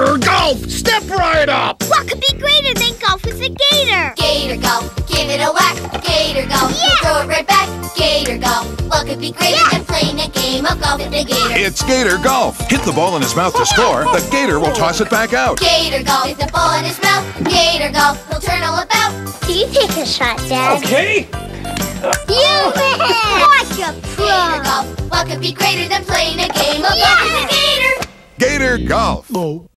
Gator Golf! Step right up! What could be greater than golf with a gator? Gator golf, give it a whack. Gator golf, Yeah. throw it right back. Gator golf, what could be greater than playing a game of golf with a gator? It's Gator Golf. Hit the ball in his mouth to score. The Gator will toss it back out. Gator golf, hit the ball in his mouth. Gator golf, he'll turn all about. Can you take a shot, Dad? Okay. You win! Watch a Gator golf, what could be greater than playing a game of golf with a gator? Gator Golf. Oh.